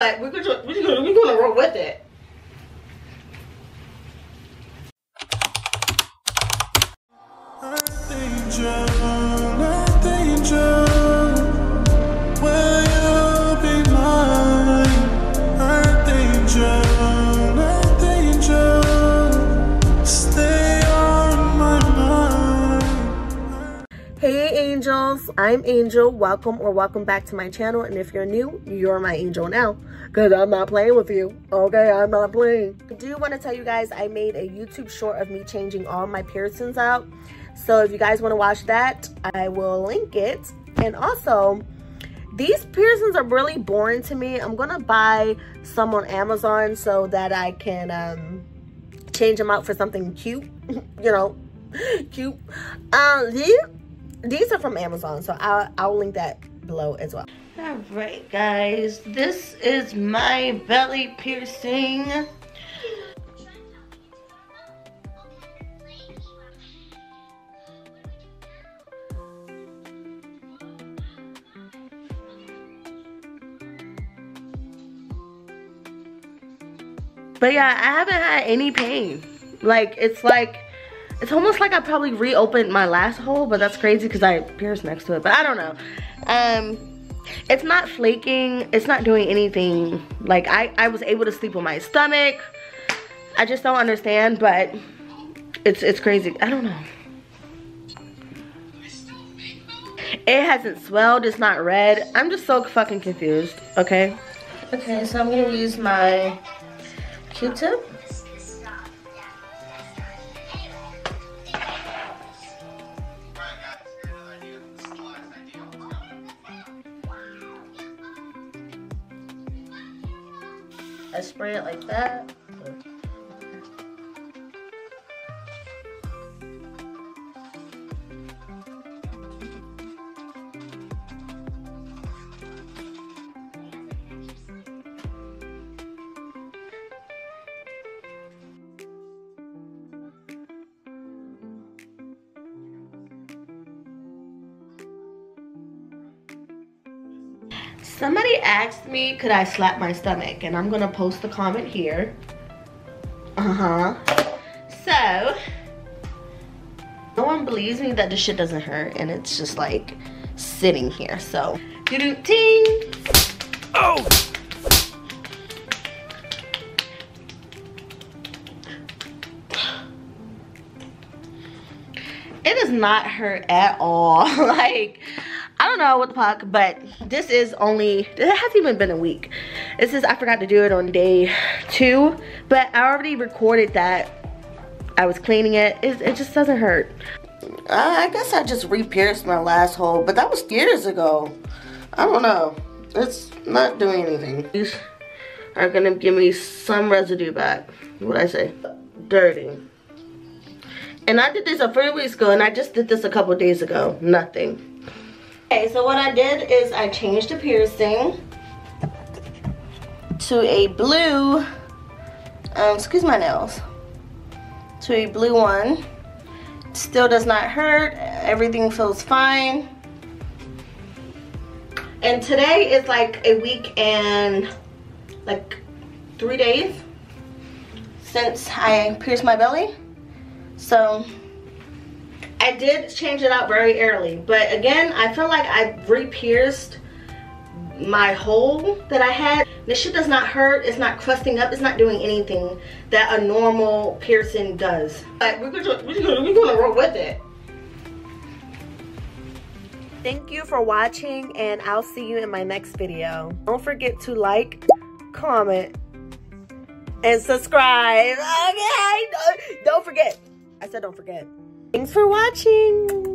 But we're gonna we're gonna we're gonna roll with it. Earth angel, angels, I'm Angie. Welcome or welcome back to my channel. And if you're new, you're my angel now. Cause I'm not playing with you. Okay, I'm not playing. I do want to tell you guys I made a YouTube short of me changing all my piercings out. So if you guys want to watch that, I will link it. And also, these piercings are really boring to me. I'm gonna buy some on Amazon so that I can um change them out for something cute. you know, cute. Um, these these are from Amazon, so I'll I'll link that below as well. All right, guys, this is my belly piercing. But yeah, I haven't had any pain. Like, it's like, it's almost like I probably reopened my last hole, but that's crazy because I pierced next to it. But I don't know. Um, it's not flaking. It's not doing anything. Like, I, I was able to sleep on my stomach. I just don't understand, but it's, it's crazy. I don't know. It hasn't swelled. It's not red. I'm just so fucking confused, okay? Okay, so I'm to use my Q-tip. I spray it like that. Somebody asked me, could I slap my stomach? And I'm gonna post the comment here. Uh-huh. So, no one believes me that this shit doesn't hurt and it's just like sitting here. So, doo-doo ting. Oh! It does not hurt at all. like, I don't know what the fuck, but this is only, it hasn't even been a week. This is, I forgot to do it on day two, but I already recorded that I was cleaning it. It, it just doesn't hurt. I guess I just re-pierced my last hole, but that was years ago. I don't know. It's not doing anything. These are gonna give me some residue back. What I say? Dirty. And I did this a few weeks ago, and I just did this a couple days ago. Nothing. Okay, so what I did is I changed the piercing to a blue, um, excuse my nails, to a blue one. Still does not hurt, everything feels fine. And today is like a week and like three days since I pierced my belly. So I did change it out very early, but again, I feel like I re-pierced my hole that I had. This shit does not hurt, it's not crusting up, it's not doing anything that a normal piercing does. But we're gonna, we're gonna, we're gonna roll with it. Thank you for watching and I'll see you in my next video. Don't forget to like, comment, and subscribe. Okay, don't forget. I said don't forget. Thanks for watching.